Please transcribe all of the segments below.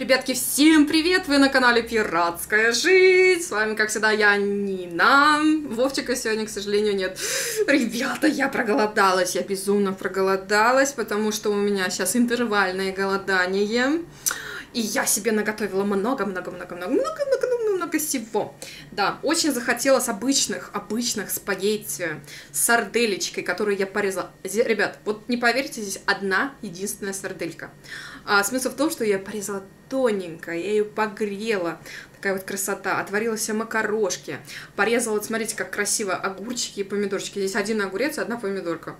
Ребятки, всем привет! Вы на канале Пиратская жизнь. С вами, как всегда, я Нина. Вовчика сегодня, к сожалению, нет. Ребята, я проголодалась. Я безумно проголодалась, потому что у меня сейчас интервальное голодание. И я себе наготовила много-много-много-много-много-много-много всего. Да, очень захотелось обычных, обычных спагетти с сарделечкой, которую я порезала. Ребят, вот не поверьте, здесь одна единственная сарделька. А, смысл в том, что я порезала тоненько, я ее погрела. Такая вот красота. Отварила себе макарошки. Порезала, вот смотрите, как красиво, огурчики и помидорчики. Здесь один огурец и одна помидорка.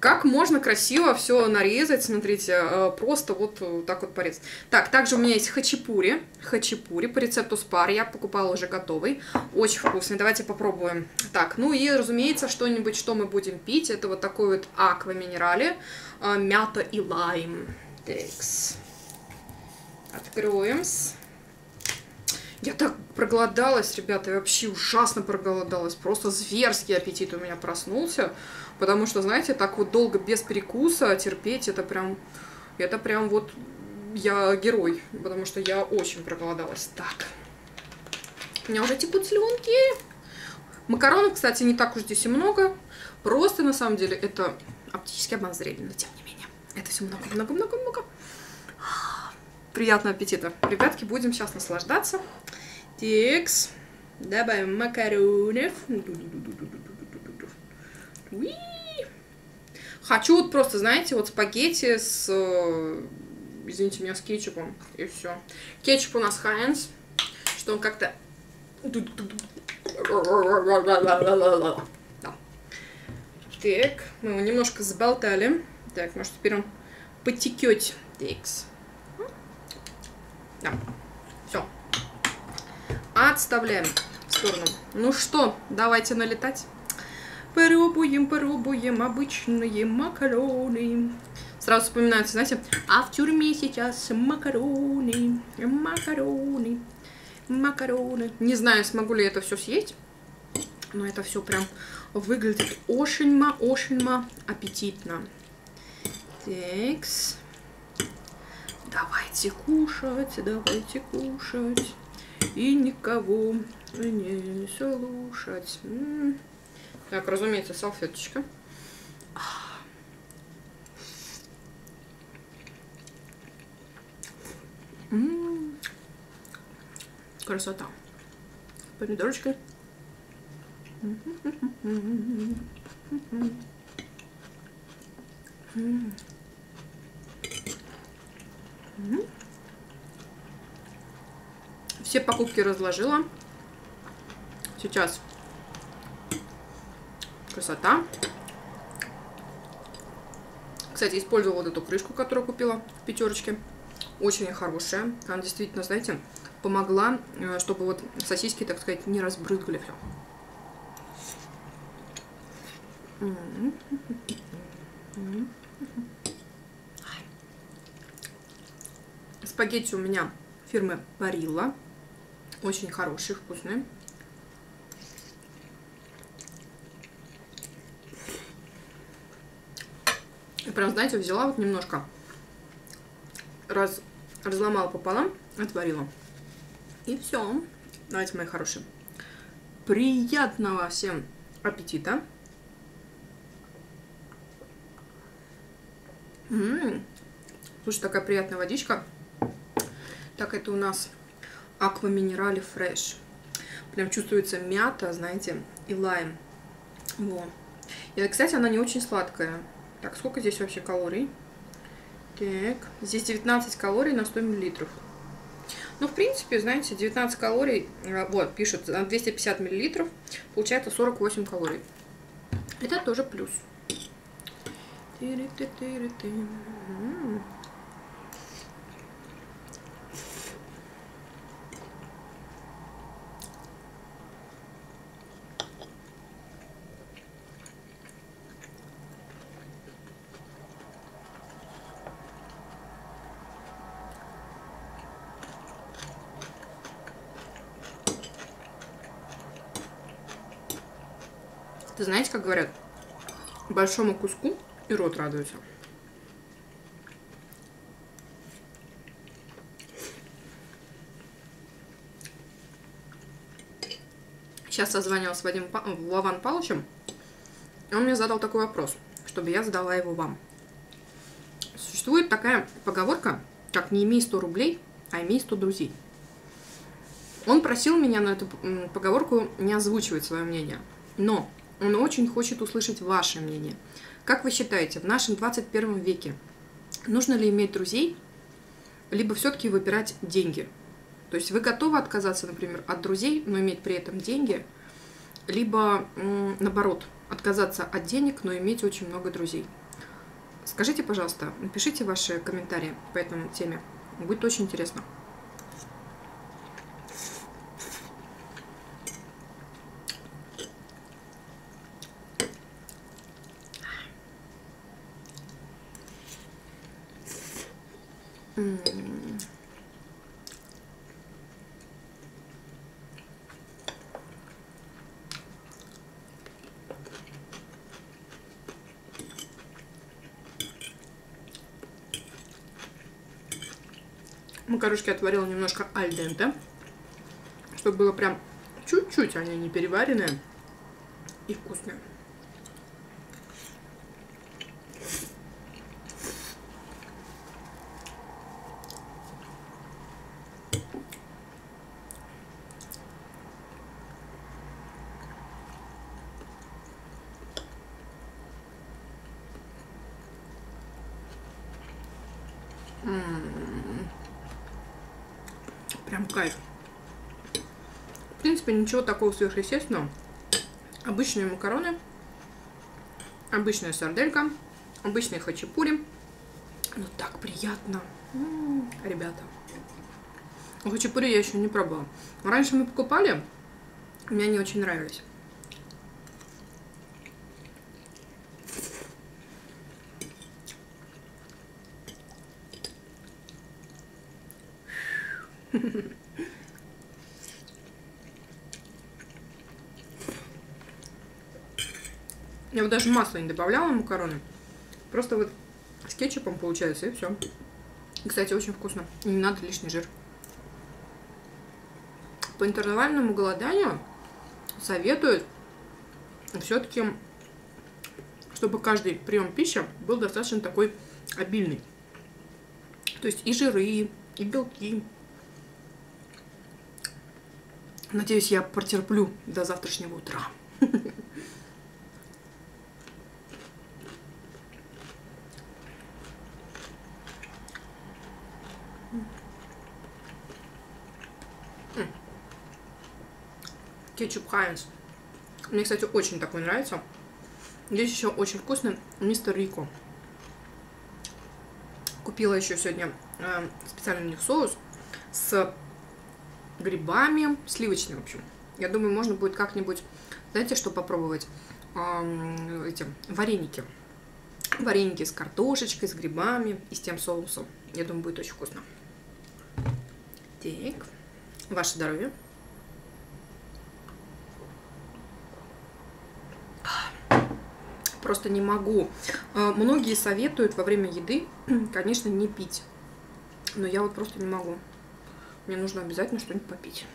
Как можно красиво все нарезать, смотрите, э, просто вот так вот порезать. Так, также у меня есть хачапури, хачапури по рецепту спар, я покупала уже готовый, очень вкусный, давайте попробуем. Так, ну и, разумеется, что-нибудь, что мы будем пить, это вот такой вот аква минерали, э, мята и лайм. Текс. Откроем. Я так проголодалась, ребята, я вообще ужасно проголодалась. Просто зверский аппетит у меня проснулся. Потому что, знаете, так вот долго без перекуса терпеть, это прям... Это прям вот... Я герой, потому что я очень проголодалась. Так. У меня уже текут слюнки. Макаронов, кстати, не так уж здесь и много. Просто, на самом деле, это оптически обозрение, но тем не. Это все много-много-много-много. Приятного аппетита. Ребятки, будем сейчас наслаждаться. Текс. Добавим макаронов. Хочу вот просто, знаете, вот спагетти с, э, извините меня, с кетчупом. И все. Кетчуп у нас Хайнс, что он как-то... Так, мы его немножко заболтали. Так, может теперь он потекет. Текс. Да. Все. Отставляем в сторону. Ну что, давайте налетать. Пробуем, пробуем обычные макароны. Сразу вспоминается, знаете, а в тюрьме сейчас макароны, макароны, макароны. Не знаю, смогу ли это все съесть, но это все прям выглядит очень-ма-очень-ма аппетитно. Такс. Давайте кушать, давайте кушать. И никого не слушать. Так, разумеется, салфеточка. М Все покупки разложила. Сейчас красота. Кстати, использовала вот эту крышку, которую купила в пятерочке. Очень хорошая. Она действительно, знаете, помогла, э, чтобы вот сосиски, так сказать, не разбрызгали все. Спагетти у меня фирмы Барилла. Очень хорошие, вкусные. Я прям, знаете, взяла вот немножко, раз, разломала пополам, отварила. И все. Давайте, мои хорошие. Приятного всем аппетита. М -м -м. Слушай, такая приятная водичка. Так, это у нас Аква Минерали Фреш. Прям чувствуется мята, знаете, и лайм. Во. И, кстати, она не очень сладкая. Так, сколько здесь вообще калорий? Так, здесь 19 калорий на 100 миллилитров. Ну, в принципе, знаете, 19 калорий, э, вот, пишет, на 250 миллилитров, получается 48 калорий. Это тоже плюс. Тири -ты -тири -ты. Это знаете, как говорят, большому куску и рот радуется. Сейчас созванивалась с Вадим Лаван э, Павловичем, и он мне задал такой вопрос, чтобы я задала его вам. Существует такая поговорка, как «не имей 100 рублей, а имей 100 друзей». Он просил меня на эту поговорку не озвучивать свое мнение, но он очень хочет услышать ваше мнение – как вы считаете, в нашем 21 веке нужно ли иметь друзей, либо все-таки выбирать деньги? То есть вы готовы отказаться, например, от друзей, но иметь при этом деньги, либо наоборот, отказаться от денег, но иметь очень много друзей. Скажите, пожалуйста, напишите ваши комментарии по этому теме. Будет очень интересно. Макарошки отварила немножко аль денте, чтобы было прям чуть-чуть, они не переваренные и вкусные. Прям кайф. В принципе, ничего такого сверхъестественного. Обычные макароны, обычная сарделька, обычные хачапури. Ну так приятно. М, Ребята. Хачапури я еще не пробовала. Раньше мы покупали, мне они очень нравились. Я вот даже масло не добавляла в макароны. Просто вот с кетчупом получается, и все. Кстати, очень вкусно. И не надо лишний жир. По интервальному голоданию советуют все-таки, чтобы каждый прием пищи был достаточно такой обильный. То есть и жиры, и белки. Надеюсь, я протерплю до завтрашнего утра. Кетчуп Хайнс. Мне, кстати, очень такой нравится. Здесь еще очень вкусный мистер Рико. Купила еще сегодня э, специальный у них соус с грибами, сливочный, в общем. Я думаю, можно будет как-нибудь, знаете, что попробовать? Эм, эти вареники. Вареники с картошечкой, с грибами и с тем соусом. Я думаю, будет очень вкусно. Так, ваше здоровье. Просто не могу. Э, Многие советуют во время еды, конечно, не пить. Но я вот просто не могу. Мне нужно обязательно что-нибудь попить.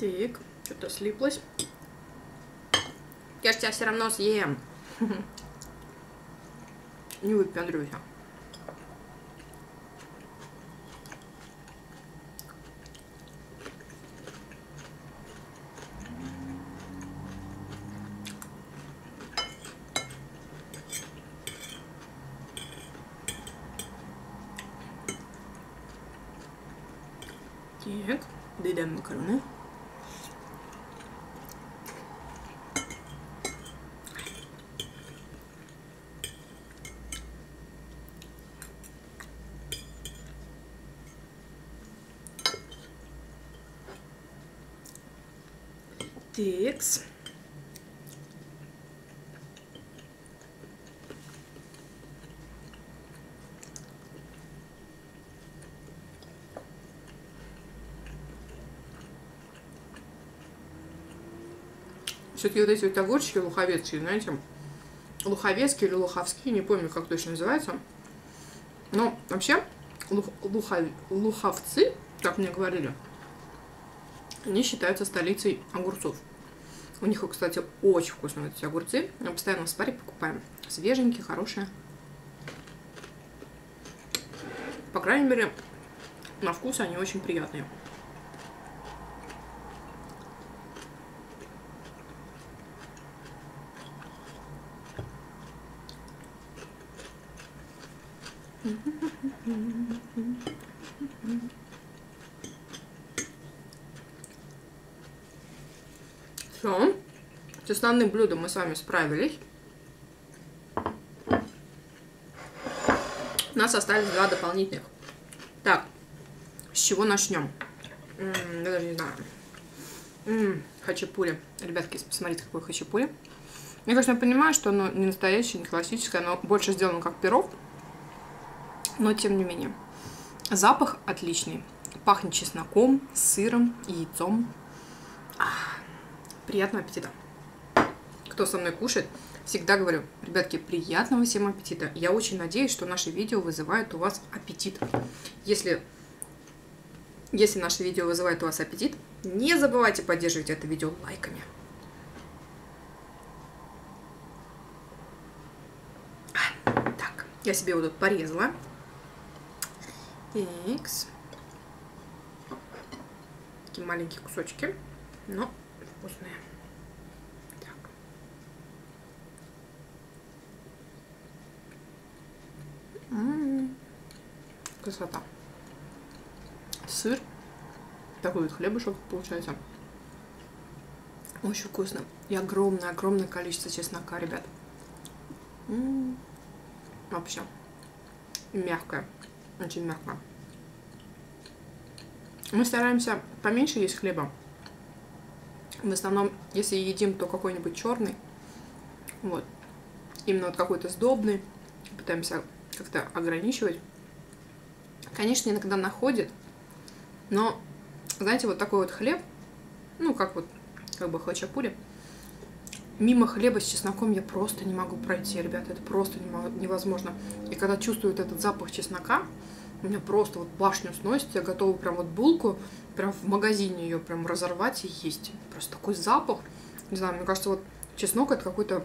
Так, что-то слиплось. Я ж тебя все равно съем. Не выпендрюйся. Так, доедаем макароны. Текс. Все-таки вот эти вот огурчики луховецкие, знаете, луховецкие или луховские, не помню, как точно называется. Но вообще лух, лухов, луховцы, как мне говорили, они считаются столицей огурцов. У них, кстати, очень вкусные эти огурцы. Мы постоянно в спаре покупаем. Свеженькие, хорошие. По крайней мере, на вкус они очень приятные. Все. С основным блюдом мы с вами справились. У нас остались два дополнительных. Так, с чего начнем? Я даже не знаю. М-м, хачапури. Ребятки, посмотрите, какой хачапури. Я, конечно, понимаю, что оно не настоящее, не классическое, оно больше сделано как пирог. Но, тем не менее. Запах отличный. Пахнет чесноком, сыром, яйцом. Приятного аппетита. Кто со мной кушает, всегда говорю, ребятки, приятного всем аппетита. Я очень надеюсь, что наши видео вызывают у вас аппетит. Если, если наше видео вызывает у вас аппетит, не забывайте поддерживать это видео лайками. Так, я себе вот тут порезала. Икс. Такие маленькие кусочки, но вкусные. Так. М -м -м. Красота. Сыр. Такой вот хлебушек получается. Очень вкусно. И огромное-огромное количество чеснока, ребят. М -м -м. Вообще. Мягкое. Очень мягкое. Мы стараемся поменьше есть хлеба. В основном, если едим, то какой-нибудь черный. Вот. Именно вот какой-то сдобный. Пытаемся как-то ограничивать. Конечно, иногда находит. Но, знаете, вот такой вот хлеб, ну, как вот, как бы хачапури, мимо хлеба с чесноком я просто не могу пройти, ребята, это просто невозможно. И когда чувствую вот этот запах чеснока, у меня просто вот башню сносит, я готова прям вот булку, прям в магазине ее прям разорвать и есть. Просто такой запах. Не знаю, мне кажется, вот чеснок это какой-то,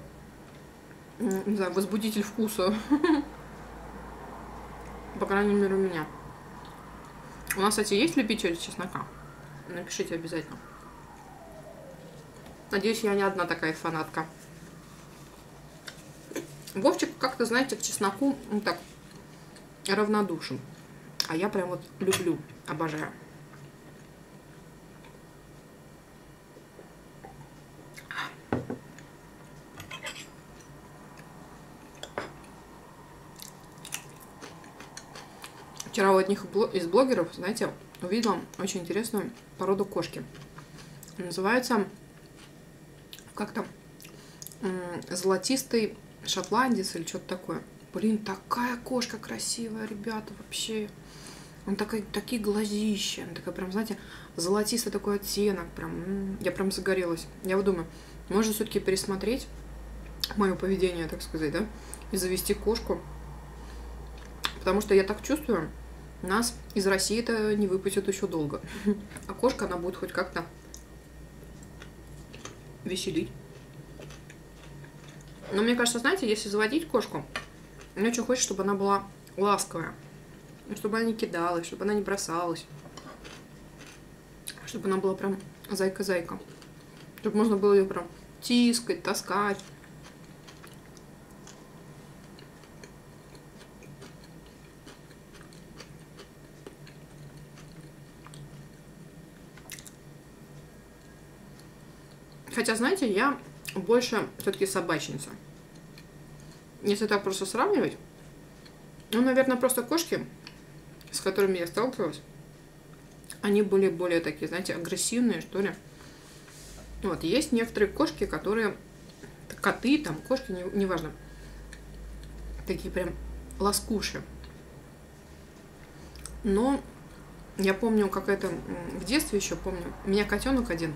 не знаю, возбудитель вкуса. По крайней мере, у меня. У нас, кстати, есть любители чеснока? Напишите обязательно. Надеюсь, я не одна такая фанатка. Вовчик как-то, знаете, к чесноку, ну так, равнодушен. А я прям вот люблю, обожаю. Вчера у одних из блогеров, знаете, увидела очень интересную породу кошки. Называется как там золотистый шотландец или что-то такое. Блин, такая кошка красивая, ребята, вообще. Он такой, такие глазища, она такая прям, знаете, золотистый такой оттенок, прям, я прям загорелась. Я вот думаю, можно все-таки пересмотреть мое поведение, так сказать, да, и завести кошку. Потому что я так чувствую, нас из России это не выпустят еще долго. А кошка, она будет хоть как-то веселить. Но мне кажется, знаете, если заводить кошку, мне очень хочется, чтобы она была ласковая чтобы она не кидалась, чтобы она не бросалась. Чтобы она была прям зайка-зайка. Чтобы можно было ее прям тискать, таскать. Хотя, знаете, я больше все-таки собачница. Если так просто сравнивать, ну, наверное, просто кошки с которыми я сталкивалась, они были более такие, знаете, агрессивные, что ли. Вот, есть некоторые кошки, которые... Коты, там, кошки, не- неважно. Такие прям ласкуши. Но я помню, как это в детстве еще помню. У меня котенок один.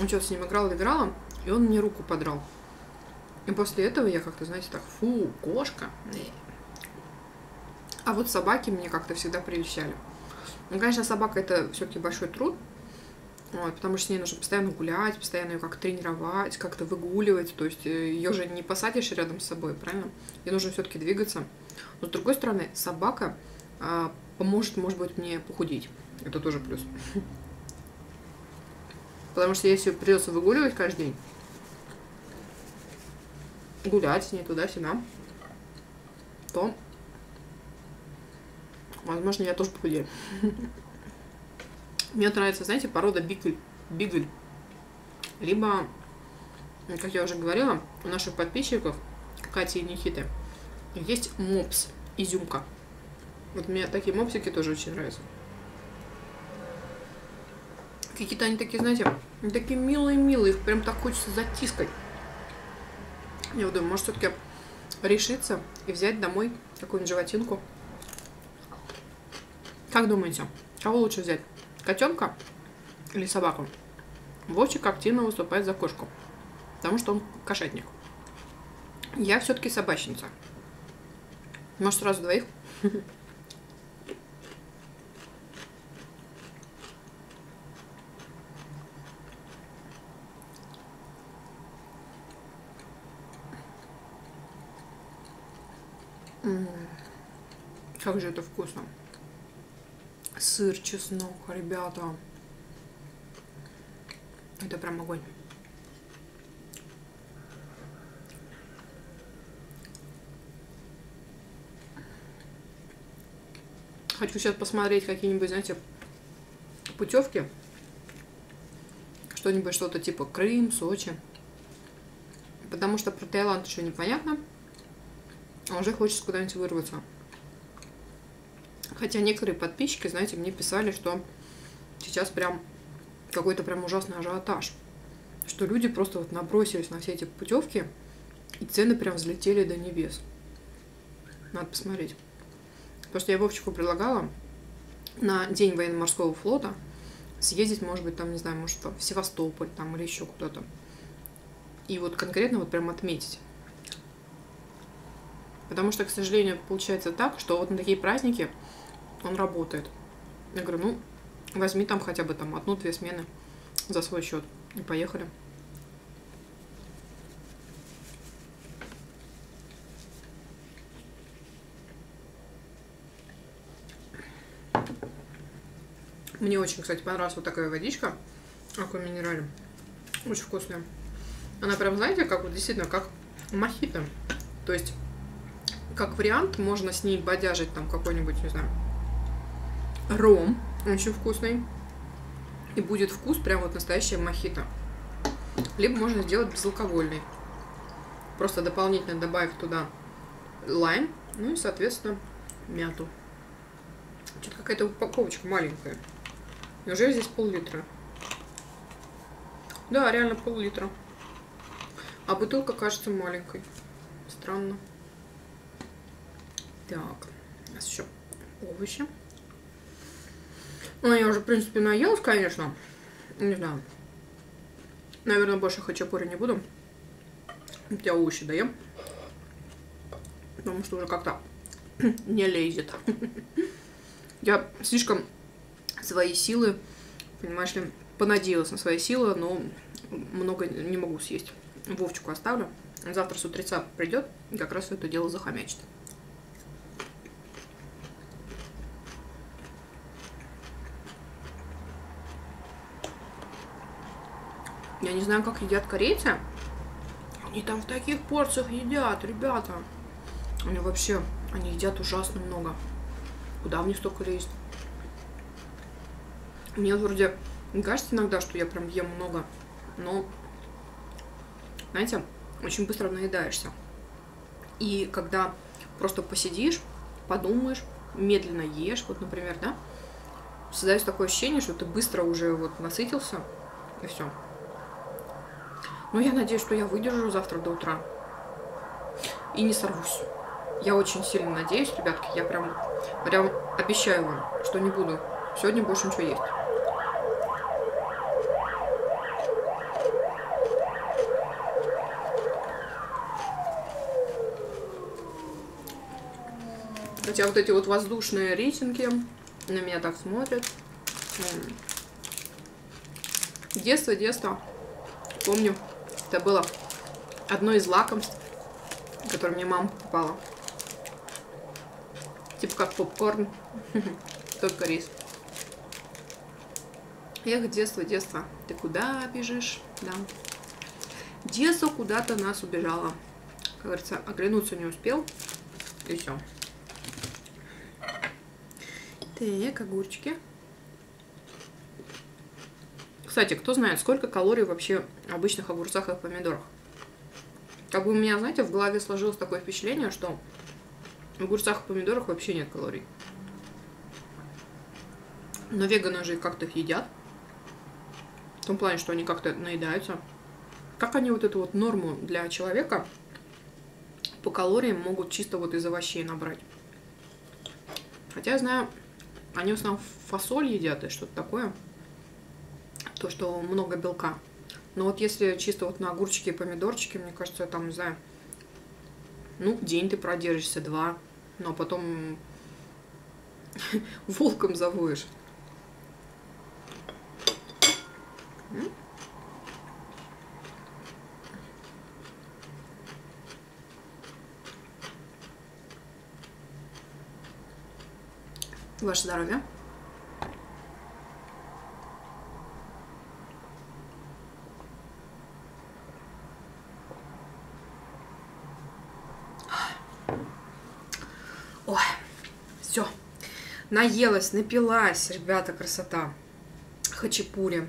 Он что-то с ним играл, играла, и он мне руку подрал. И после этого я как-то, знаете, так, фу, кошка. Э. А вот собаки мне как-то всегда прельщали. Ну, конечно, собака это все-таки большой труд, вот, потому что с ней нужно постоянно гулять, постоянно ее как тренировать, как-то выгуливать. То есть ее же не посадишь рядом с собой, правильно? Ей нужно все-таки двигаться. Но с другой стороны, собака а, поможет, может быть, мне похудеть. Это тоже плюс. Потому что если придется выгуливать каждый день, гулять с ней туда-сюда, то, возможно, я тоже похудею. Мне нравится, знаете, порода бигль. бигль. Либо, как я уже говорила, у наших подписчиков, Кати и Никиты, есть мопс, изюмка. Вот мне такие мопсики тоже очень нравятся. Какие-то они такие, знаете, такие милые-милые, их прям так хочется затискать. Я думаю, может все-таки решиться и взять домой какую-нибудь животинку. Как думаете, кого лучше взять? Котенка или собаку? Вовчик активно выступает за кошку, потому что он кошатник. Я все-таки собачница. Может, сразу двоих? Как же это вкусно. Сыр, чеснок, ребята. Это прям огонь. Хочу сейчас посмотреть какие-нибудь, знаете, путевки. Что-нибудь, что-то типа Крым, Сочи. Потому что про Таиланд еще непонятно. А уже хочется куда-нибудь вырваться. Хотя некоторые подписчики, знаете, мне писали, что сейчас прям какой-то прям ужасный ажиотаж. Что люди просто вот набросились на все эти путевки, и цены прям взлетели до небес. Надо посмотреть. Потому что я Вовчику предлагала на день военно-морского флота съездить, может быть, там, не знаю, может, в Севастополь там или еще куда-то. И вот конкретно вот прям отметить. Потому что, к сожалению, получается так, что вот на такие праздники он работает. Я говорю, ну, возьми там хотя бы там одну-две смены за свой счет. И поехали. Мне очень, кстати, понравилась вот такая водичка. Аква минерале. Очень вкусная. Она прям, знаете, как вот действительно, как мохито. То есть, как вариант, можно с ней бодяжить там какой-нибудь, не знаю, ром. Очень вкусный. И будет вкус прям вот настоящая мохито. Либо можно сделать безалкогольный. Просто дополнительно добавив туда лайм, ну и, соответственно, мяту. Что-то какая-то упаковочка маленькая. Неужели здесь пол-литра? Да, реально пол-литра. А бутылка кажется маленькой. Странно. Так, у нас еще овощи. Ну, я уже, в принципе, наелась, конечно. Не знаю. Наверное, больше хачапури не буду. Я овощи доем. Потому что уже как-то не лезет. Я слишком свои силы, понимаешь ли, понадеялась на свои силы, но много не могу съесть. Вовчику оставлю. Завтра с утреца придет и как раз это дело захомячит. Я не знаю, как едят корейцы. Они там в таких порциях едят, ребята. Они вообще, они едят ужасно много. Куда мне столько лезть? Мне вроде кажется иногда, что я прям ем много, но, знаете, очень быстро наедаешься. И когда просто посидишь, подумаешь, медленно ешь, вот, например, да, создается такое ощущение, что ты быстро уже вот насытился, и все. Но я надеюсь, что я выдержу завтра до утра. И не сорвусь. Я очень сильно надеюсь, ребятки, я прям, прям обещаю вам, что не буду сегодня больше ничего есть. Хотя вот эти вот воздушные рейтинги на меня так смотрят. Детство, детство. Помню, это было одно из лакомств, которое мне мама покупала. Типа как попкорн, только рис. Эх, детство, детство, ты куда бежишь? Да. Детство куда-то нас убежало. Как говорится, оглянуться не успел. И все. Так, огурчики. Кстати, кто знает, сколько калорий вообще в обычных огурцах и помидорах? Как бы у меня, знаете, в голове сложилось такое впечатление, что в огурцах и помидорах вообще нет калорий. Но веганы же как-то их едят. В том плане, что они как-то наедаются. Как они вот эту вот норму для человека по калориям могут чисто вот из овощей набрать? Хотя я знаю, они в основном фасоль едят и что-то такое. То, что много белка. Но вот если чисто вот на огурчики и помидорчики, мне кажется, там, не знаю, ну, день ты продержишься, два, но потом волком завоешь. Ваше здоровье. Ой, все. Наелась, напилась, ребята, красота. Хачапури,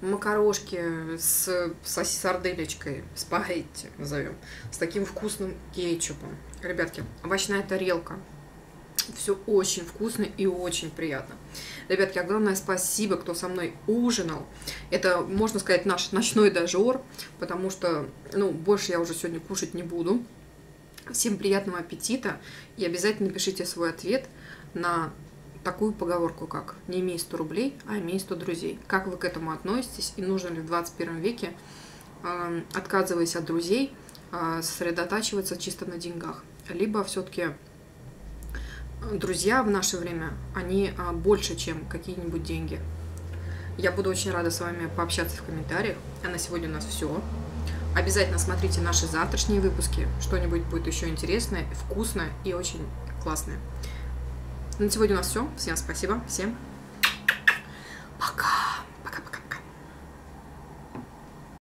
макарошки с, с сарделечкой, спагетти назовем, с таким вкусным кетчупом. Ребятки, овощная тарелка, все очень вкусно и очень приятно. Ребятки, огромное спасибо, кто со мной ужинал. Это, можно сказать, наш ночной дожор, потому что, ну, больше я уже сегодня кушать не буду. Всем приятного аппетита и обязательно пишите свой ответ на такую поговорку, как «не имей 100 рублей, а имей 100 друзей». Как вы к этому относитесь и нужно ли в 21 веке, э, отказываясь от друзей, э, сосредотачиваться чисто на деньгах? Либо все-таки друзья в наше время, они а, больше, чем какие-нибудь деньги. Я буду очень рада с вами пообщаться в комментариях. А на сегодня у нас все. Обязательно смотрите наши завтрашние выпуски. Что-нибудь будет еще интересное, вкусное и очень классное. На сегодня у нас все. Всем спасибо. Всем пока.